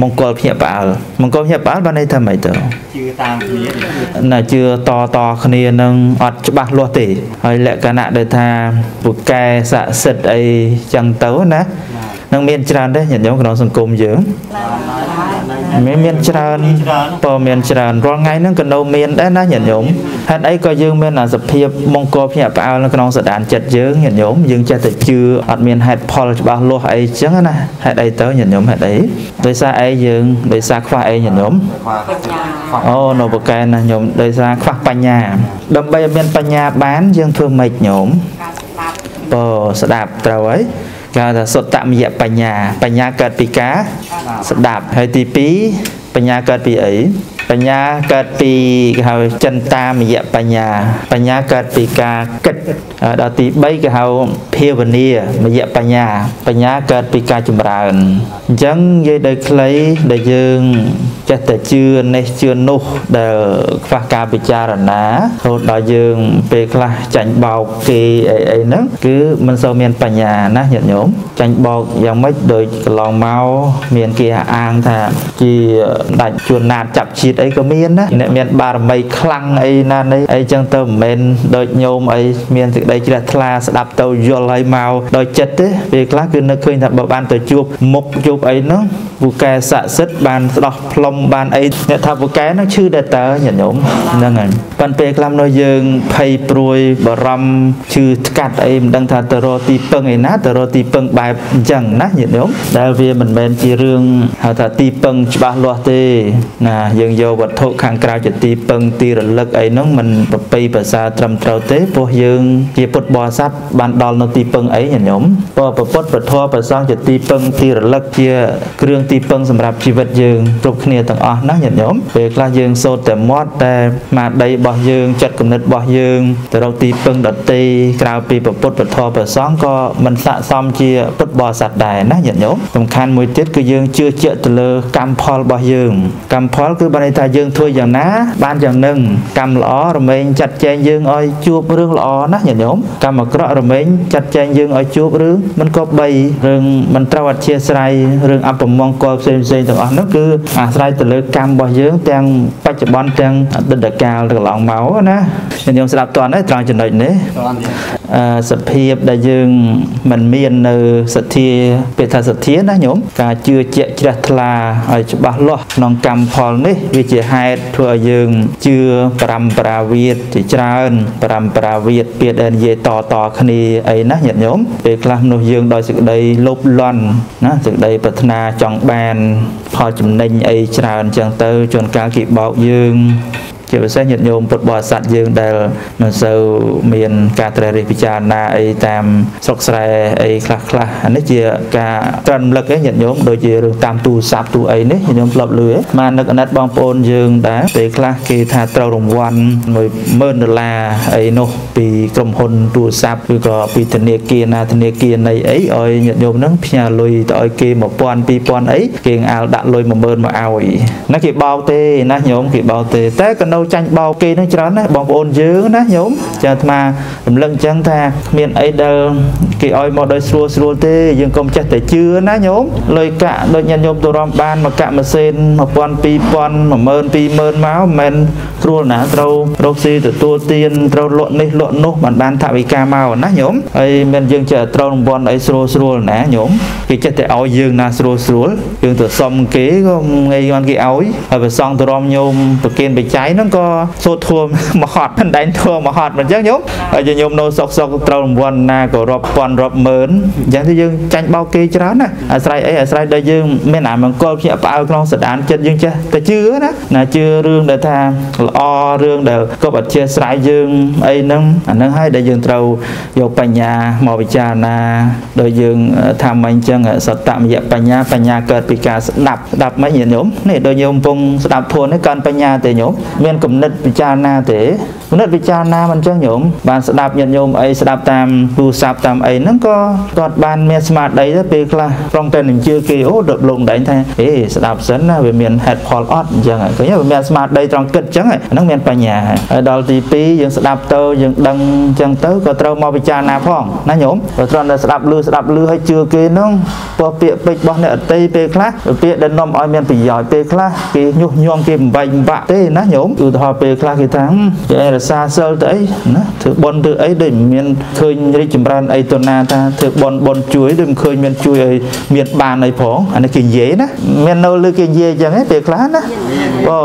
មង្គលភ្ញាក់ផ្អើលមង្គលភ្ញាក់ផ្អើលបានន័យថាម៉េចទៅជឿតាមគ្នាណាជឿតតគ្នានឹងអត់ច្បាស់លាស់ទេហើយលក្ខណៈដែលថាពូកែស័ក្តិសិទ្ធអីចឹងទៅណានឹងមានច្រើនទេញាតិញោមក្នុងសង្គមយើង មានមានច្រើនបើមានច្រើនរាល់ថ្ងៃហ្នឹងក៏នៅមានដែរណាញាតិញោមហេតុអីក៏យើងមានអាសភាពមង្គលភ្ញាក់ផ្អើលនៅក្នុងសដានចិត្តយើងញាតិញោមយើងចេះតែជឿអត់មានហេតុផលច្បាស់លាស់អីចឹងណាហេតុអីទៅញាតិញោមហេតុអីដោយសារអីយើងដោយសារខ្វះអីញាតិញោមអូនៅប្រកែណាញោមដោយសារខ្វះបញ្ញា ដើម្បីឲ្យមានបញ្ញាបាន យើងធ្វើម៉េចញោមបើស្ដាប់ត្រូវហើយ គេហៅថាសុត្តមយបញ្ញា បញ្ញាកើតពីការស្ដាប់ហើយទី2បញ្ញាកើតពីអីបញ្ញាកើតពីគេហៅចិន្តាមយៈបញ្ញា បញ្ញាកើតពីការគិតដល់ទី3គេហៅភាវនាមយៈបញ្ញា បញ្ញាកើតពីការចម្រើនអញ្ចឹងនិយាយដោយខ្លីដែលយើង ចេះតែជឿនេះជឿនោះដែលខ្វះការពិចារណារហូតដល់យើងពេលខ្លះចាញ់បោកគេអីអីហ្នឹងគឺមិនសូវមានបញ្ញាណាញាតិញោមចាញ់បោកយ៉ាងម៉េចដោយកន្លងមកមានគេអាងថាជាដាច់ជួនណាតចាប់ជាតិអីក៏មានណាអ្នកមានបារមីខ្លាំងអីណានេះអីចឹងទៅមិនមែនដូចញោមអីមានសេចក្តីជ្រះថ្លាស្ដាប់ទៅយល់ហើយមកដោយចិត្តទេពេលខ្លះគឺនឹកឃើញថាបើបានទៅជួបមុខជួបអីហ្នឹងពូកែស័ក្តិសិទ្ធបានស្ដោះផ្លុំបានអីអ្នកថាពូកែហ្នឹងឈឺដែរតើញាតិញោមហ្នឹងហើយប៉ុន្តែពេលខ្លះនោះយើងភ័យព្រួយបារម្ភឈឺថ្កាត់អីមិនដឹងថាទៅរកទីពឹងឯណាទៅរកទីពឹងបែបអញ្ចឹងណាញាតិញោមដែលវាមិនមែនជារឿងហៅថាទីពឹងច្បាស់លាស់ទេណាយើងយកវត្ថុខាងក្រៅជាទីពឹងទីរលឹកអីហ្នឹងមិនប្រពៃភាសាត្រឹមត្រូវទេព្រោះយើងជាពុទ្ធបរិស័ទបានដល់នៅទីពឹងអីញាតិញោមព្រោះពុទ្ធពធប្រសងជាទីពឹងទីរលឹកជាគ្រឿងទីពឹងសម្រាប់ជីវិតយើងគ្រប់គ្នាទាំងអស់ណាញាតិញោមពេលខ្លះយើងសូត្រតែមាត់តែស្មារតីរបស់យើងចិត្តគំនិតរបស់យើងទៅរកទីពឹងដតីក្រៅពីពុទ្ធពធប្រសងក៏មិនស័ក្តិសមជាពុទ្ធបរិស័ទដែរណាញាតិញោមសំខាន់មួយទៀតគឺយើងជឿជាក់ទៅលើកម្មផលរបស់យើងកម្មផលគឺបានន័យថាយើងធ្វើយ៉ាងណា បានយ៉ាងនឹងកម្មល្អរមែងចាត់ចែងយើងឲ្យជួបរឿងល្អណាញាតិញោមកម្មអាក្រក់រមែងចាត់ចែងយើងឲ្យជួបរឿងមិនក៏បីរឿងមិនត្រូវអធិស្ឋានរឿងអពមង្គលផ្សេងផ្សេងទាំងអស់នោះគឺអាស្រ័យទៅលើកម្មរបស់យើង ទាំងបច្ចុប្បន្នទាំងអតីតកាលកន្លងមកណាខ្ញុំស្ដាប់តន់ហើយត្រង់ចំណុចនេះអឺសភាពដែលយើងមិនមាននៅសទ្ធាពេលថាសទ្ធាណាញោមការជឿជាក់ជ្រះថ្លាឲ្យច្បាស់លាស់ក្នុងកម្មផលនេះវាជាហេតុធ្វើឲ្យយើងជឿបរមប្រាវាទជាច្រើនបរមប្រាវាទពាក្យដែលនិយាយតតគ្នាអីណាញាតិញោមពេលខ្លះមនុស្សយើងដោយសេចក្តីលោភលន់ណាសេចក្តីប្រាថ្នាចង់បានផលចំណេញអីច្រើនចឹងទៅជួនកាលគេបោកយើង ជាពិសេសញាតិញោមពុទ្ធបរិស័ទយើងដែលមិនសូវមានការត្រិះរិះពិចារណាអីតាមស្រុកស្រែអីខ្លះខ្លះអានេះជាការត្រឹមលឹកឯញាតិញោមដូចជារឿងតាមទូរស័ព្ទទូអីនេះញាតិញោមធ្លាប់លឺមកនឹកអាណិតបងប្អូនយើងដែរពេលខ្លះគេថាត្រូវរង្វាន់10000ដុល្លារអីនោះពីក្រុមហ៊ុនទូរស័ព្ទឬក៏ពីធនាគារណាធនាគារណីអីឲ្យញាតិញោមហ្នឹងផ្ញើលុយទៅឲ្យគេ1000 2000អីគេអាលដាក់លុយ10000មកឲ្យណាគេបោកទេណាញោមគេបោកទេតែក៏នៅចាញ់បោកគេនឹងច្រើនណាស់បងប្អូនយើងណាញោមចាអាត្មារំលឹកអញ្ចឹងថាមានអីដែលគេឲ្យមកដោយស្រួលស្រួលទេយើងកុំចេះតែជឿណាញោមលុយកាក់ដូចញាតិញោមទៅរំបានមកកាក់ម៉ាស៊ីន1000 2000 10000 20000មកមិនមែនស្រួលណាត្រូវរកស៊ីទទួលទានត្រូវលក់នេះលក់នោះបានបានថវិកាមកណាញោមហើយមិនយើងចេះត្រូវរង្វាន់អីស្រួលស្រួលណាញោមគេចេះតែឲ្យយើងណាស្រួលស្រួលយើងទៅសុំគេក៏ងាយបានគេឲ្យហើយប្រសងទៅរំញោមប្រគិនបច្ច័យហ្នឹងក៏សូត្រធัวមហត់មិនដែងធัวមហត់មិនអញ្ចឹងញោមហើយញោមនៅសុកសុកត្រូវរង្វាន់ណាក៏រាប់ពាន់រាប់ម៉ឺនអញ្ចឹងទៅយើងចាញ់បោកគេច្រើនណាអាស្រ័យអីអាស្រ័យដល់យើងមានអាមង្គលភ្ញាក់ផ្អើលក្នុងសដានចិត្តយើងចេះតែជឿណាណាជឿរឿងដែលថាល្អរឿងដែលគប់អធិស្ស្រ័យយើងអីហ្នឹងអាហ្នឹងហើយដែលយើងត្រូវយកបញ្ញាមកពិចារណាដោយយើងថាមិនអញ្ចឹងសតមយៈបញ្ញាបញ្ញាកើតពីការស្ដាប់ស្ដាប់មិនញាតិញោមនេះដោយញោមពងស្ដាប់ធម៌នេះកើនបញ្ញាទេញោមមានគំនិតពិចារណាទេគំនិតពិចារណាមិនចឹងញោមបានស្ដាប់ញាតិញោមអីស្ដាប់តាមទូរស័ព្ទតាមអីហ្នឹងក៏គាត់បានមានស្មារតីទៅពេលខ្លះប្រងតែនឹងជឿគេអូដុតលងដែងថាអេស្ដាប់សិនណាវាមាន head fall អត់អញ្ចឹងឃើញវាមានស្មារតីត្រង់គិតអញ្ចឹងហ្នឹងមានបញ្ញាហើយដល់ទី2យើងស្ដាប់ទៅយើងដឹងអញ្ចឹងទៅក៏ត្រូវមកពិចារណាផងណាញោមបើត្រង់តែស្ដាប់លឺស្ដាប់លឺហើយជឿគេហ្នឹងពោះពាក្យពេចន៍របស់អ្នកអតីពេលខ្លះពាក្យដែលនាំឲ្យមានប្រយោជន៍ពេលខ្លះគេញុះញង់គេបំបែកបំបាក់ទេណាញោមឧទាហរណ៍ពេលខ្លះគេថាគេរសាសិលទៅអីណាធ្វើបន់ធ្វើអីដូចមានឃើញរីកចម្រើនអីទៅណាថាធ្វើបន់បន់ជួយដូចមិនឃើញមានជួយឲ្យមានបានអីផងអានេះគេនិយាយណាមាននៅលើគេនិយាយអញ្ចឹងឯងពេលខ្លះណាអូ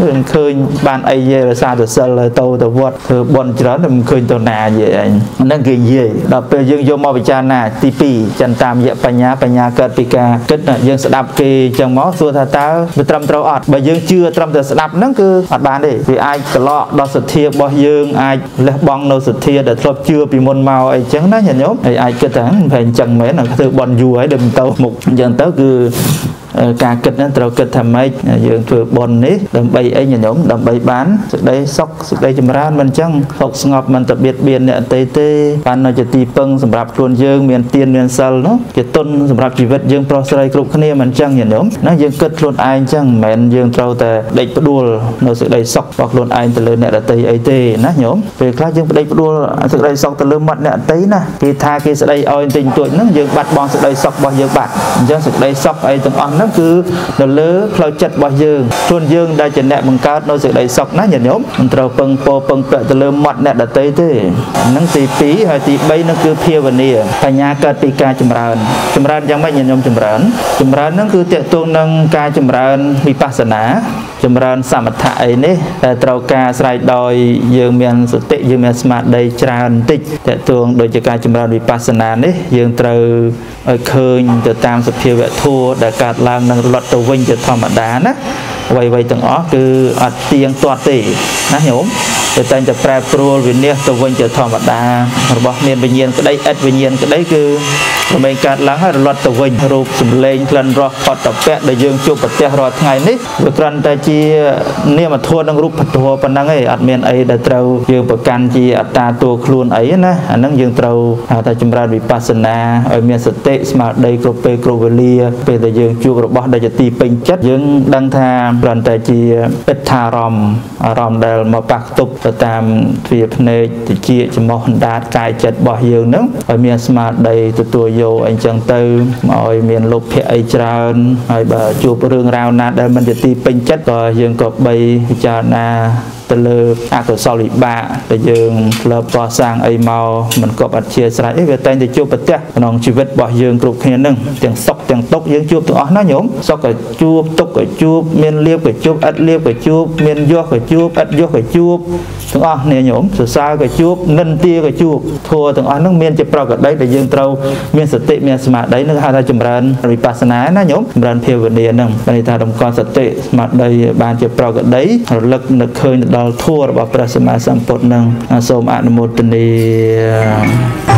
មិនឃើញបានអីនិយាយរសាទៅសិលទៅទៅវត្តធ្វើបន់ច្រើនមិនឃើញទៅណានិយាយអញហ្នឹងគេនិយាយដល់ពេលយើងយកមកពិចារណាទី2ចិនតាមរយៈបញ្ញាបញ្ញាកើតពីការគិតយើងស្ដាប់គេអញ្ចឹងមកសួរថាតើវាត្រឹមត្រូវអត់បើយើងជឿត្រឹមតែស្ដាប់ហ្នឹងគឺអត់បានទេវាអាចក្លក់ដល់សទ្ធារបស់យើងអាចលះបង់នៅសទ្ធាដែលធ្លាប់ជឿពីមុនមកអីចឹងណាញាតិញោមហើយអាចគិតថាមិនអញ្ចឹងមែនធ្វើបន់យូរហើយដូចមិនទៅមុខអញ្ចឹងទៅគឺ ការគិតហ្នឹងត្រូវគិតថាម៉េចយើងធ្វើបុណ្យនេះដើម្បីអីញញោមដើម្បីបានសេចក្តីសុខសេចក្តីចម្រើនមិនអញ្ចឹងសុខស្ងប់មិនទៅបៀតបៀនអ្នកអតីតទេបាននៅជាទីពឹងសម្រាប់ខ្លួនយើងមានទានមានសិលនោះជាទុនសម្រាប់ជីវិតយើងប្រុសស្រីគ្រប់គ្នាមិនអញ្ចឹងញញោមណាយើងគិតខ្លួនឯងអញ្ចឹងមិនមែនយើងត្រូវតែដេកផ្ដួលនៅសេចក្តីសុខរបស់ខ្លួនឯងទៅលើអ្នកដតីអីទេណាញោមពេលខ្លះយើងបដិផ្ដួលសេចក្តីសុខទៅលើមាត់អ្នកដតីណាគេថាគេស្ដីឲ្យតិចតួចហ្នឹងយើងបាត់បង់សេចក្តីសុខរបស់យើងបាត់អញ្ចឹងសេចក្តីសុខអីទាំងអស់ហ្នឹងគឺនៅលើផ្លូវចិត្តរបស់យើងខ្លួនយើងដែលជាអ្នកបង្កើតនៅសេចក្តីសុខណាញាតិញោមមិនត្រូវពឹងពោពឹងពាក់ទៅលើមាត់អ្នកដតីទេហ្នឹងទី2ហើយទី3ហ្នឹងគឺភាវនាបញ្ញាកើតពីការចម្រើន ចម្រើនយ៉ាងម៉េចញាតិញោមចម្រើន ចម្រើនហ្នឹងគឺតកតួងនឹងការចម្រើនវិបស្សនាចម្រើនសមថៈអីនេះតែត្រូវការស្រ័យដោយយើងមានសតិយើងមានស្មារតីច្រើនបន្តិចតកតួងដូចជាការចម្រើនវិបស្សនានេះយើងត្រូវឲ្យឃើញទៅតាមសភាវៈធัวដែលកើតឡើងនឹងរលត់ទៅវិញជាធម្មតាណាអ្វីៗទាំងអស់គឺអត់ទៀងទាត់ទេណាញោម តែតែងតែប្រែប្រួលវិនិច្ឆ័យទៅវិញជាធម្មតារបស់មានវិញ្ញាណក្តីឥតវិញ្ញាណក្តីគឺរមែងកើតឡើងហើយរលត់ទៅវិញរូបសម្លេងក្លិនរសផតតពៈដែលយើងជួបប្រទះរាល់ថ្ងៃនេះវាគ្រាន់តែជានាមធម៌និងរូបធម៌ប៉ុណ្ណឹងឯងអត់មានអីដែលត្រូវយើងប្រកាន់ជាអត្តាតួខ្លួនអីណាអាហ្នឹងយើងត្រូវហៅថាចម្រើនវិបស្សនាឲ្យមានសតិស្មារតីគ្រប់ពេលគ្រប់វេលាពេលដែលយើងជួបរបស់ដែលជាទីពេញចិត្តយើងដឹងថាគ្រាន់តែជាអិដ្ឋារម្មណ៍អារម្មណ៍ដែលមកប៉ះទប់ទៅតាមទ្វាភ្នែកតិចចំោះអណ្ដាតកាយចិត្តរបស់យើងនឹងឲ្យមានស្មារតីទទួលយកអីចឹងទៅមកឲ្យមានលោភៈអីច្រើនហើយបើជួបរឿងរ៉ាវណាដែលមិនជាទីពេញចិត្តក៏យើងក៏បីពិចារណា ទៅលើអកុសលវិបាកដែលយើងធ្លាប់កសាងអីមកមិនគប់អត់ជាស្រេចអីវាតែងតែជួបប្រទះក្នុងជីវិតរបស់យើងគ្រប់គ្នានឹងទាំងសុខទាំងទុក្ខយើងជួបទាំងអស់ណាញោមសុខក៏ជួបទុក្ខក៏ជួបមានលៀបក៏ជួបឥតលៀបក៏ជួបមានយសក៏ជួបឥតយសក៏ជួបទាំងអស់គ្នាញោមសរសើរក៏ជួបនិន្ទាក៏ជួបធัวទាំងអស់ហ្នឹងមានជាប្រកបដីដែលយើងត្រូវមានសតិមានស្មារតីនឹងហៅថាចម្រើនវិបស្សនាណាញោមចម្រើនភាវនាហ្នឹងន័យថាតម្កល់សតិស្មារតីបានជាប្រកបដីរលឹកនឹកឃើញដល់ធัวរបស់ព្រះសម្មាសម្ពុទ្ធនឹងសូមអនុមោទនា